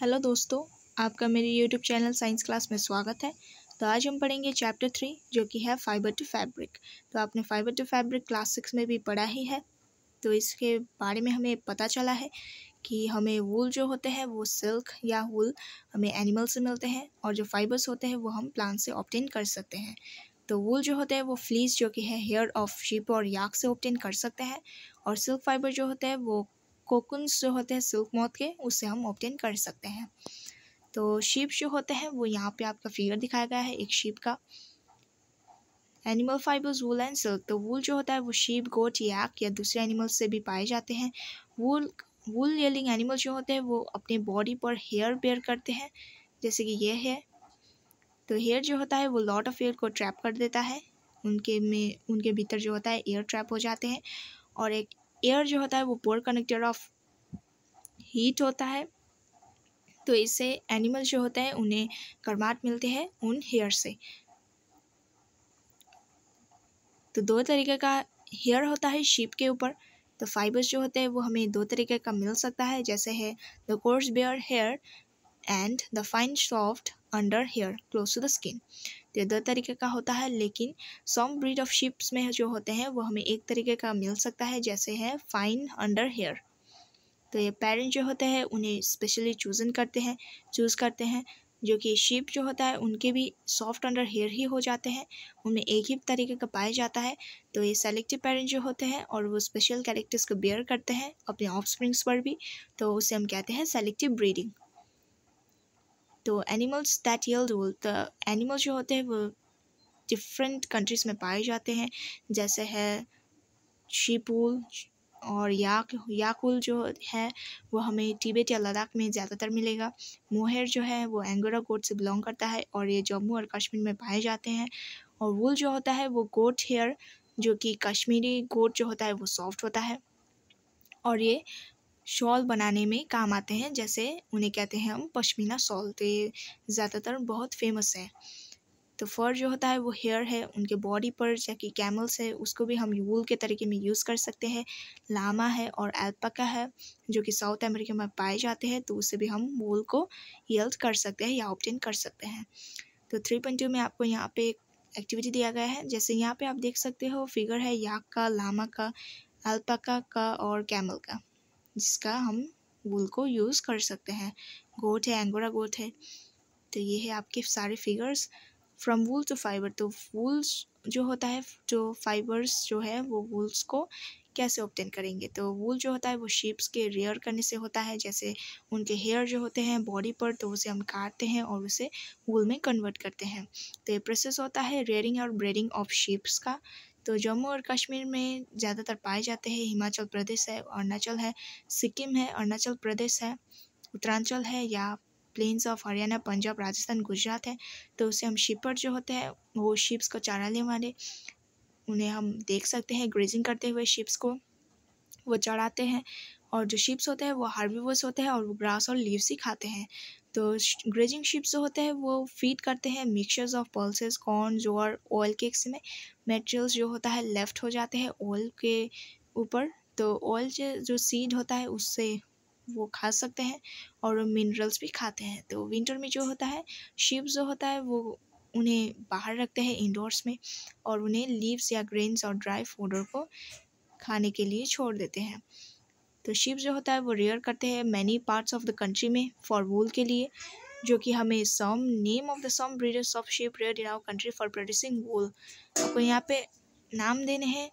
Hello दोस्तों, आपका मेरे यूट्यूब चैनल साइंस क्लास में स्वागत है। तो आज हम पढ़ेंगे चैप्टर थ्री, जो कि है फाइबर टू फैब्रिक। तो आपने fibre to fabric class six में भी पढ़ा ही है। तो इसके बारे में हमें पता चला है कि हमें वूल जो होते हैं, वो सिल्क या वूल हमें एनिमल से मिलते हैं और जो फाइबर्स होते हैं, वो हम प्लांट से ऑप्टेन कर सकते हैं। तो वूल जो होते हैं, वो फ्लीस जो कि है, हेयर ऑफ़ शिप और याक से ऑप्टेन कर सकते हैं और सिल्क फाइबर जो होते हैं, वो कोकुन्स जो होते हैं, सिल्क मौत के उससे हम ऑप्टेन कर सकते हैं। तो शीप जो होते हैं, वो यहाँ पे आपका फिगर दिखाया गया है, एक शीप का। Animal fibres wool and silk तो वूल जो होता है, वो शीप गोट याक या दूसरे एनिमल्स से भी पाए जाते हैं। वूल वूल येलिंग एनिमल जो होते हैं, वो अपने बॉडी पर हेयर बेयर करते हैं, जैसे कि ये है। तो हेयर जो होता है, वो लॉट ऑफ़ एयर को ट्रैप कर देता है। उनके में, उनके भीतर जो होता है एयर ट्रैप हो जाते हैं। और एक एयर जो होता है वो पोर कनेक्टर ऑफ़ हीट होता है। तो इससे एनिमल जो होते हैं, उन्हें गर्माहट मिलते हैं उन हेयर से। तो दो तरीके का हेयर होता है शीप के ऊपर। तो फाइबर्स जो होते हैं, वो हमें दो तरीके का मिल सकता है, जैसे है the coarse beard hair and the fine soft under hair close to the skin तो दो तरीके का होता है, लेकिन सम ब्रीड ऑफ़ शिप्स में जो होते हैं, वो हमें एक तरीके का मिल सकता है, जैसे है फाइन अंडर हेयर तो ये पेरेंट जो होते हैं, उन्हें स्पेशली चूजन करते हैं चूज़ करते हैं, जो कि शिप जो होता है, उनके भी सॉफ्ट अंडर हेयर ही हो जाते हैं, उनमें एक ही तरीके का पाया जाता है तो ये सेलेक्टिव पेरेंट जो होते हैं, और वो स्पेशल कैरेक्टर्स को बेयर करते हैं, अपने ऑफ़ पर भी तो उसे हम कहते हैं सेलेक्टिव ब्रीडिंग तो एनिमल्स दैट यील्ड वूल तो एनिमल जो होते हैं वो डिफरेंट कंट्रीज़ में पाए जाते हैं। जैसे है शीप वूल और याक याकुल जो है वो हमें टिबेट या लद्दाख में ज़्यादातर मिलेगा। मोहर जो है वो एंगोरा गोट से बिलोंग करता है और ये जम्मू और कश्मीर में पाए जाते हैं। और वूल जो होता है वो गोट हेयर जो कि कश्मीरी गोट जो होता है वो सॉफ्ट होता है। और ये शॉल बनाने में काम आते हैं, जैसे उन्हें कहते हैं हम पश्मीना शॉल तो ये ज़्यादातर बहुत फ़ेमस है। तो फर जो होता है वो हेयर है, उनके बॉडी पर जैसे कैमल्स है, उसको भी हम वूल के तरीके में यूज़ कर सकते हैं। लामा है और एल्पका है, जो कि साउथ अमेरिका में पाए जाते हैं तो उससे भी हम वूल को यल्ड कर सकते हैं या ऑप्टेन कर सकते हैं। तो थ्री पॉइंट टू में आपको यहाँ पे एक एक्टिविटी दिया गया है, जैसे यहाँ पे आप देख सकते हो फिगर है याक का लामा का अल्पाका का और कैमल का। जिसका हम वूल को यूज़ कर सकते हैं। गोट है एंगोरा गोट है। तो ये है आपके सारे figures from wool to fibre तो वूल्स जो होता है, जो फाइबर्स जो है, वो वूल्स को कैसे ऑप्टेन करेंगे? तो वूल जो होता है, वो शीप्स के रेयर करने से होता है। जैसे उनके हेयर जो होते हैं बॉडी पर तो उसे हम काटते हैं और उसे वूल में कन्वर्ट करते हैं। तो ये प्रोसेस होता है रेयरिंग और ब्रेडिंग ऑफ़ शीप्स का। तो जम्मू और कश्मीर में ज़्यादातर पाए जाते हैं, हिमाचल प्रदेश है, अरुणाचल है, सिक्किम है, अरुणाचल प्रदेश है, उत्तरांचल है या प्लेन्स ऑफ़ हरियाणा पंजाब राजस्थान गुजरात है। तो उसे हम शिपर जो होते हैं, वो शिप्स को चाराने वाले, उन्हें हम देख सकते हैं ग्रेजिंग करते हुए शिप्स को, वो चढ़ाते हैं और जो शिप्स होते हैं, वो हार्बीवर्स होते हैं और वो ग्रास और लीव्स ही खाते हैं। तो ग्रेजिंग शिप्स जो होते हैं, वो फ़ीड करते हैं mixtures of pulses corn jowar oil cakes में। मेटेरियल्स जो होता है, लेफ़्ट हो जाते हैं ऑयल के ऊपर। तो ऑयल जो सीड होता है, उससे वो खा सकते हैं और मिनरल्स भी खाते हैं। तो विंटर में जो होता है, शिप्स जो होता है, वो उन्हें बाहर रखते हैं इंडोर्स में और उन्हें लीव्स या ग्रेन्स और ड्राई फूडर को खाने के लिए छोड़ देते हैं। तो शिप जो होता है, वो रेयर करते हैं many parts of the country में फॉर वूल के लिए। जो कि हमें some name of the some breeders of sheep rear in our country for producing wool आपको यहाँ पे नाम देने हैं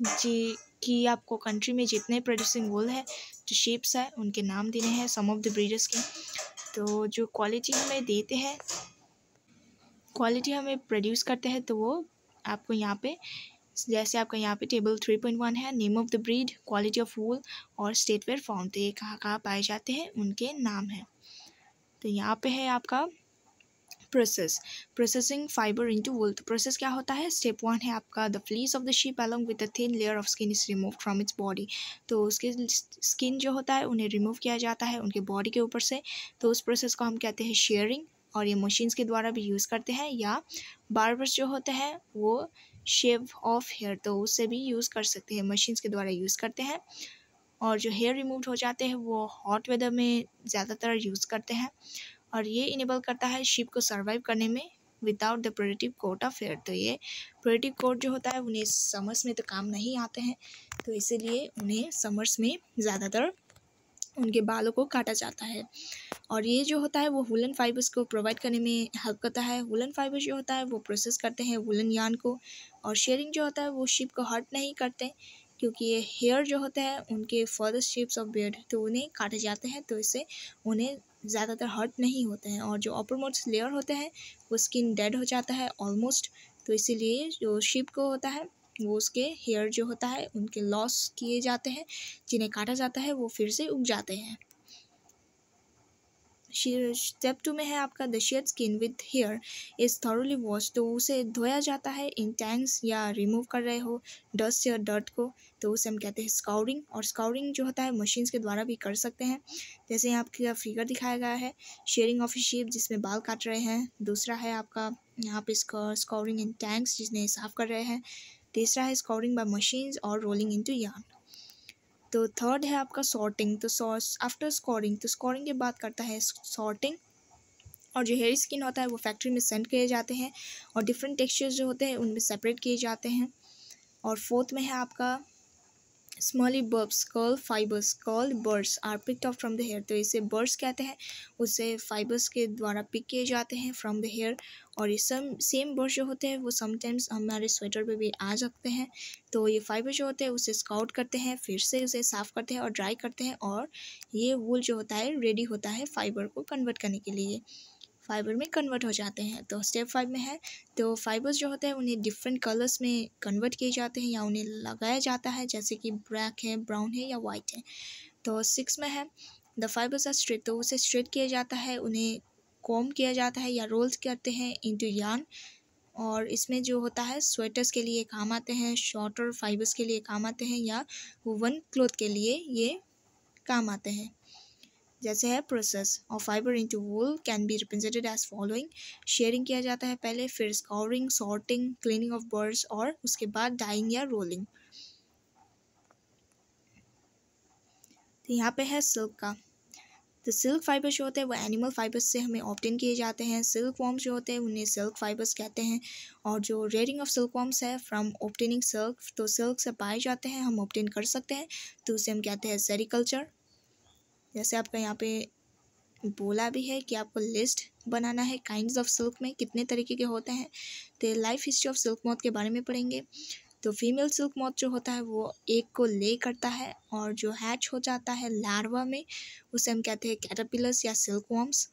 जी, कि आपको कंट्री में जितने प्रोड्यूसिंग वूल है, जो शिप्स है, उनके नाम देने हैं सम ऑफ़ द ब्रीडर्स के। तो जो क्वालिटी हमें देते हैं क्वालिटी हमें प्रोड्यूस करते हैं तो वो आपको यहाँ पे, जैसे आपका यहाँ पे टेबल थ्री पॉइंट वन है name of the breed quality of wool और स्टेट फॉर्म तो ये कहाँ कहाँ पाए जाते हैं, उनके नाम हैं। तो यहाँ पे है आपका process processing fibre into wool तो प्रोसेस क्या होता है? स्टेप वन है आपका the fleece of the sheep along with the thin layer of skin is remove from its body तो उसके स्किन जो होता है, उन्हें रिमूव किया जाता है उनके बॉडी के ऊपर से. तो उस प्रोसेस को हम कहते हैं शेयरिंग और ये मशीन्स के द्वारा भी यूज़ करते हैं या बार्बर्स जो होते हैं, वो शेव ऑफ़ हेयर तो उससे भी यूज़ कर सकते हैं मशीन्स के द्वारा यूज़ करते हैं. और जो हेयर रिमूव हो जाते हैं, वो हॉट वेदर में ज़्यादातर यूज़ करते हैं। और ये इनेबल करता है शिप को सर्वाइव करने में without the productive coat of hair तो ये प्रोडक्टिव कोट जो होता है, उन्हें समर्स में तो काम नहीं आते हैं तो इसीलिए उन्हें समर्स में ज़्यादातर उनके बालों को काटा जाता है। और ये जो होता है, वो वुलन फाइबर्स को प्रोवाइड करने में हेल्प करता है। वुलन फाइबर्स जो होता है, वो प्रोसेस करते हैं वुलन यान को। और शेयरिंग जो होता है, वो शिप को हर्ट नहीं करते। क्योंकि ये हेयर जो होते हैं, उनके फर्दर शेप्स ऑफ़ बियर्ड तो उन्हें काटे जाते हैं तो इससे उन्हें ज़्यादातर हर्ट नहीं होते हैं और जो अपर मोस्ट लेयर होते हैं, वो स्किन डेड हो जाता है ऑलमोस्ट तो इसीलिए जो शिप को होता है, वो उसके हेयर जो होता है, उनके लॉस किए जाते हैं, जिन्हें काटा जाता है, वो फिर से उग जाते हैं। स्टेप टू में है आपका the shed skin with hair is thoroughly wash तो उसे धोया जाता है इन टैंक्स या रिमूव कर रहे हो डस्ट या डर्ट को तो उसे हम कहते हैं स्काउरिंग और स्काउरिंग जो होता है मशीन्स के द्वारा भी कर सकते हैं जैसे यहाँ आपका फिगर दिखाया गया है शेयरिंग ऑफ़ शेप जिसमें बाल काट रहे हैं दूसरा है आपका यहाँ पे स्काउरिंग इन टैंक्स जिसने साफ़ कर रहे हैं तीसरा है स्काउरिंग बाय मशीन्स और रोलिंग इनटू यार्न तो थर्ड है आपका सॉर्टिंग तो आफ्टर स्कोरिंग तो स्कोरिंग के बाद करता है सॉर्टिंग और जो हेयर स्किन होता है वो फैक्ट्री में सेंड किए जाते हैं, और डिफरेंट टेक्सचर्स जो होते हैं उनमें सेपरेट किए जाते हैं, और फोर्थ में है आपका small burrs curl fibres curl burrs are picked off from the hair. तो इसे बर्ड्स कहते हैं। उसे फाइबर्स के द्वारा पिक किए जाते हैं फ्रॉम द हेयर। और ये सम, सेम बर्ड्स जो होते हैं, वो समटाइम्स हमारे स्वेटर पे भी आ सकते हैं। तो ये फाइबर जो होते हैं, उसे स्काउट करते हैं, फिर से उसे साफ़ करते हैं और ड्राई करते हैं। और ये वूल जो होता है रेडी होता है फाइबर को कन्वर्ट करने के लिए। फाइबर में कन्वर्ट हो जाते हैं। तो स्टेप फाइव में है। तो फाइबर्स जो होते हैं, उन्हें डिफरेंट कलर्स में कन्वर्ट किए जाते हैं या उन्हें लगाया जाता है, जैसे कि ब्लैक है ब्राउन है या वाइट है। तो सिक्स में है। द फाइबर्स आर स्ट्रेट तो उसे स्ट्रेट किया जाता है, उन्हें कॉम किया जाता है या रोल्स करते हैं इंटू यान और इसमें जो होता है स्वेटर्स के लिए काम आते हैं शॉर्टर फाइबर्स के लिए काम आते हैं या वन क्लोथ के लिए ये काम आते हैं। जैसे है प्रोसेस और fibre into wool can be represented as following shearing किया जाता है पहले, फिर scouring sorting cleaning of burrs और उसके बाद डाइंग या रोलिंग तो यहाँ पे है सिल्क का। तो सिल्क फाइबर जो होते हैं, वो एनिमल फाइबर्स से हमें ऑप्टेन किए जाते हैं। सिल्क वॉर्म्स जो होते हैं, उन्हें सिल्क फाइबर्स कहते हैं। और जो रेयरिंग ऑफ़ सिल्क वॉर्म्स है फ्रॉम ऑप्टेनिंग सिल्क तो सिल्क से पाए जाते हैं, हम ऑप्टेन कर सकते हैं। तो उसे हम कहते हैं सेरिकल्चर जैसे आपका यहाँ पे बोला भी है कि आपको लिस्ट बनाना है काइंड्स ऑफ़ सिल्क में कितने तरीके के होते हैं। तो life history of silk moth के बारे में पढ़ेंगे। तो फीमेल सिल्क मौत जो होता है वो एक को ले करता है और जो हैच हो जाता है लार्वा में, उसे हम कहते हैं कैटरपिलर्स या सिल्क वॉम्स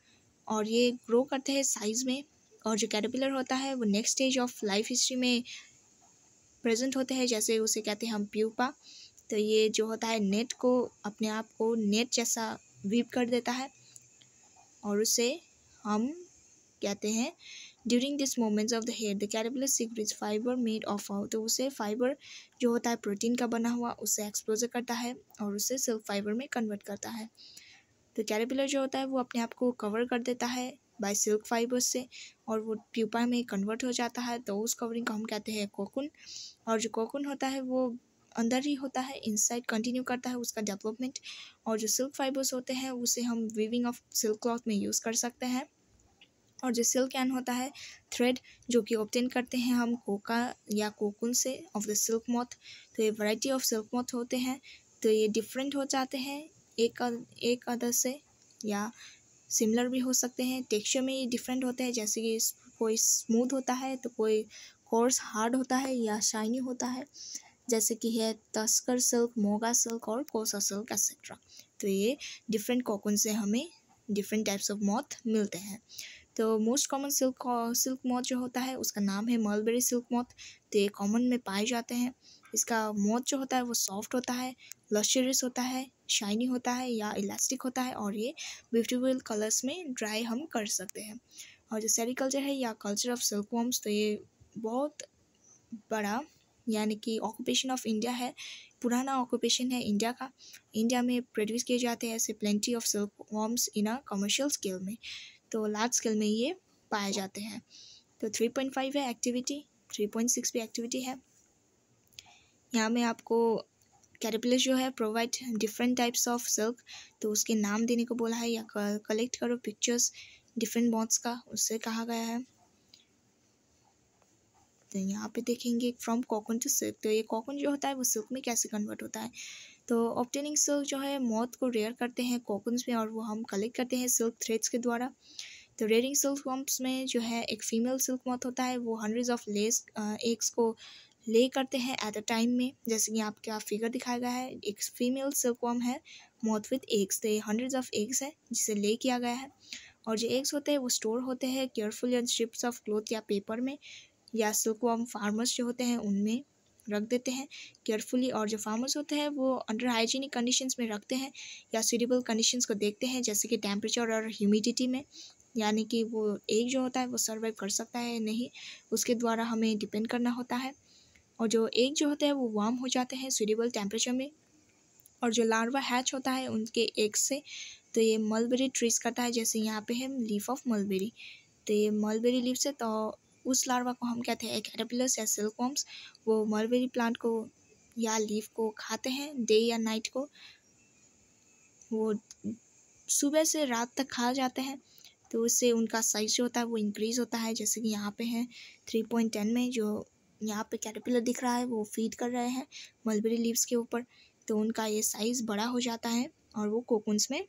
और ये ग्रो करते हैं साइज़ में और जो कैटरपिलर होता है वो next stage of life history में प्रेजेंट होते हैं, जैसे उसे कहते हैं हम प्यूपा तो ये जो होता है नेट को अपने आप को नेट जैसा वीप कर देता है। और उसे हम कहते हैं during this moments of the hair the caterpillar secretes fibre made of out तो उसे फाइबर जो होता है प्रोटीन का बना हुआ, उसे एक्सप्लोजर करता है और उसे सिल्क फाइबर में कन्वर्ट करता है। तो कैरेबुलर जो होता है, वो अपने आप को कवर कर देता है बाय सिल्क फाइबर से और वो प्यूपा में कन्वर्ट हो जाता है। तो उस कवरिंग को हम कहते हैं कोकुन और जो कोकुन होता है, वो अंदर ही होता है इनसाइड कंटिन्यू करता है उसका डेवलपमेंट और जो सिल्क फाइबर्स होते हैं, उसे हम वीविंग ऑफ़ सिल्क क्लॉथ में यूज़ कर सकते हैं। और जो सिल्क एन होता है थ्रेड जो कि ऑप्टेन करते हैं हम कोका या कोकुन से ऑफ़ द सिल्क मॉथ तो ये वैरायटी ऑफ़ सिल्क मॉथ होते हैं। तो ये डिफरेंट हो जाते हैं, एक एक अदर से, या सिमिलर भी हो सकते हैं। टेक्सचर में ये डिफरेंट होते हैं, जैसे कि कोई स्मूथ होता है तो कोई कोर्स हार्ड होता है या शाइनी होता है। जैसे कि है तस्कर सिल्क, मोगा सिल्क और कोसा सिल्क एक्सेट्रा तो ये डिफरेंट कॉकन से हमें डिफरेंट टाइप्स ऑफ़ मॉथ मिलते हैं। तो most common silk silk moth जो होता है, उसका नाम है मलबेरी सिल्क मॉथ तो ये कॉमन में पाए जाते हैं। इसका मॉथ जो होता है, वो सॉफ्ट होता है लश्चरियस होता है शाइनी होता है या इलास्टिक होता है और ये ब्यूटीफुल कलर्स में ड्राई हम कर सकते हैं। और जो सेरिकल्चर है या कल्चर ऑफ़ सिल्क वॉम्स तो ये बहुत बड़ा यानी कि ऑक्यूपेशन ऑफ़ इंडिया है, पुराना ऑक्यूपेशन है इंडिया का। इंडिया में प्रोड्यूस किए जाते हैं ऐसे plenty of silk worms in a commercial scale में तो लार्ज स्केल में ये पाए जाते हैं। तो थ्री पॉइंट फाइव है एक्टिविटी थ्री पॉइंट सिक्स भी एक्टिविटी है। यहाँ में आपको कैटरपिलर जो है provide different types of silk तो उसके नाम देने को बोला है या कलेक्ट करो पिक्चर्स डिफरेंट बॉन्ड्स का, उससे कहा गया है। तो यहाँ पे देखेंगे फ्रॉम कॉकन टू सिल्क तो ये कॉकन जो होता है, वो सिल्क में कैसे कन्वर्ट होता है? तो ऑप्टेनिंग सिल्क जो है मौत को रेयर करते हैं कॉकन्स में और वो हम कलेक्ट करते हैं सिल्क थ्रेड्स के द्वारा। तो रेयरिंग सिल्क वम्प्स में जो है, एक फीमेल सिल्क मौत होता है, वो हंड्रेड्स ऑफ़ लेस एग्स को ले करते हैं एट अ टाइम में। जैसे कि आपका फिगर दिखाया गया है, एक फीमेल सिल्क वॉम है मौत विथ एग्स तो ये हंड्रेड्स ऑफ़ एग्स है, जिसे ले किया गया है। और जो एग्स होते हैं, वो स्टोर होते हैं केयरफुल या स्ट्रिप्स ऑफ़ क्लोथ या पेपर में। या सिल्क वॉम फार्मर्स जो होते हैं, उनमें रख देते हैं। केयरफुली और जो फार्मर्स होते हैं, वो अंडर हाइजीनिक कंडीशंस में रखते हैं या सूटेबल कंडीशंस को देखते हैं, जैसे कि टेम्परेचर और ह्यूमिडिटी में। यानी कि वो एक जो होता है, वो सर्वाइव कर सकता है नहीं, उसके द्वारा हमें डिपेंड करना होता है। और जो एक जो होते हैं, वो वार्म हो जाते हैं सूटेबल टेम्परेचर में। और जो लार्वा हैच होता है, उनके एक से तो ये मलबेरी ट्रीज करता है, जैसे यहाँ पे है लीफ ऑफ़ मलबेरी तो ये मलबेरी लीव से तो उस लार्वा को हम कहते हैं कैटरपिलर्स या सिल्कवॉर्म्स वो मलबेरी प्लांट को या लीफ को खाते हैं, डे या नाइट को। वो सुबह से रात तक खा जाते हैं तो उससे उनका साइज़ जो होता है वो इंक्रीज़ होता है। जैसे कि यहाँ पे है थ्री पॉइंट टेन में जो यहाँ पे कैटरपिलर दिख रहा है, वो फ़ीड कर रहे हैं मलबेरी लीव्स के ऊपर तो उनका ये साइज़ बड़ा हो जाता है और वो कोकुन्स में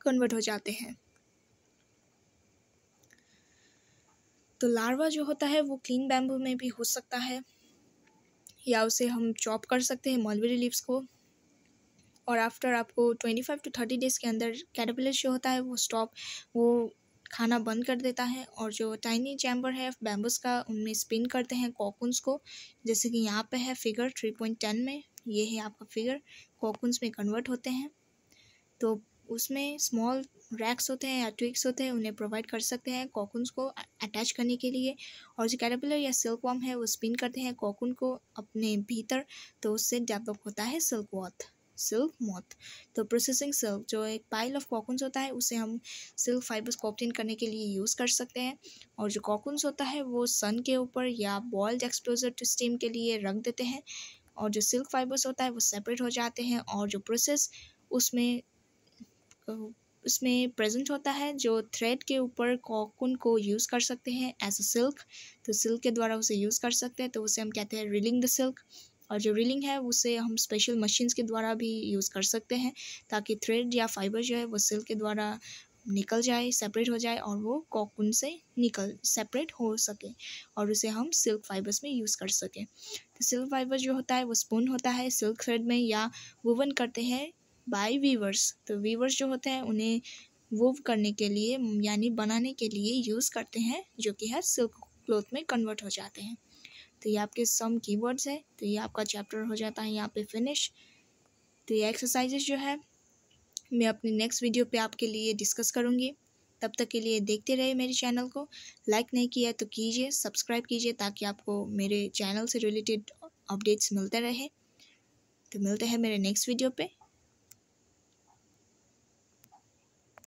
कन्वर्ट हो जाते हैं। तो लार्वा जो होता है वो क्लीन बैम्बू में भी हो सकता है। या उसे हम चॉप कर सकते हैं मलबेरी लीव्स को। और आफ्टर आपको twenty five to thirty days के अंदर कैटरपिलर जो होता है वो स्टॉप वो खाना बंद कर देता है। और जो टाइनी चैम्बर है बैम्बूस का, उनमें स्पिन करते हैं कॉकुन्स को। जैसे कि यहाँ पे है फिगर थ्री पॉइंट टेन में, ये है आपका फिगर कॉकुन्स में कन्वर्ट होते हैं। तो उसमें स्मॉल रैक्स होते हैं या ट्विक्स होते हैं, उन्हें प्रोवाइड कर सकते हैं कॉकुन्स को अटैच करने के लिए। और जो कैटरपिलर या सिल्क वॉम है, वो स्पिन करते हैं कॉकुन को अपने भीतर तो उससे डेवलप होता है सिल्क वॉथ सिल्क मॉथ तो प्रोसेसिंग सिल्क जो एक पाइल ऑफ़ कॉकुन्स होता है, उसे हम सिल्क फाइबर्स को ऑप्टेन करने के लिए यूज़ कर सकते हैं। और जो कॉकुन्स होता है, वो सन के ऊपर या बॉल्ड एक्सपोजर टू स्टीम के लिए रख देते हैं। और जो सिल्क फाइबर्स होता है, वो सेपरेट हो जाते हैं। और जो प्रोसेस उसमें उसमें प्रेजेंट होता है, जो थ्रेड के ऊपर कॉकुन को यूज़ कर सकते हैं एज अ सिल्क तो सिल्क के द्वारा उसे यूज़ कर सकते हैं तो उसे हम कहते हैं रिलिंग द सिल्क और जो रिलिंग है, उसे हम स्पेशल मशीन्स के द्वारा भी यूज़ कर सकते हैं, ताकि थ्रेड या फाइबर जो है, वो सिल्क के द्वारा निकल जाए सेपरेट हो जाए और वो कॉकुन से निकल सेपरेट हो सके और उसे हम सिल्क फाइबर्स में यूज़ कर सकें। तो सिल्क फाइबर जो होता है, वो स्पून होता है सिल्क थ्रेड में या वुवन करते हैं बाय वीवर्स तो वीवर्स जो होते हैं, उन्हें वूव करने के लिए, यानी बनाने के लिए यूज़ करते हैं, जो कि है सिल्क क्लोथ में कन्वर्ट हो जाते हैं। तो ये आपके सम कीवर्ड्स है। तो ये आपका चैप्टर हो जाता है, यहाँ पे फिनिश तो ये एक्सरसाइजेज जो है, मैं अपने नेक्स्ट वीडियो पे आपके लिए डिस्कस करूँगी। तब तक के लिए देखते रहे मेरे चैनल को। लाइक नहीं किया तो कीजिए सब्सक्राइब कीजिए, ताकि आपको मेरे चैनल से रिलेटेड अपडेट्स मिलते रहे। तो मिलते हैं मेरे नेक्स्ट वीडियो पे।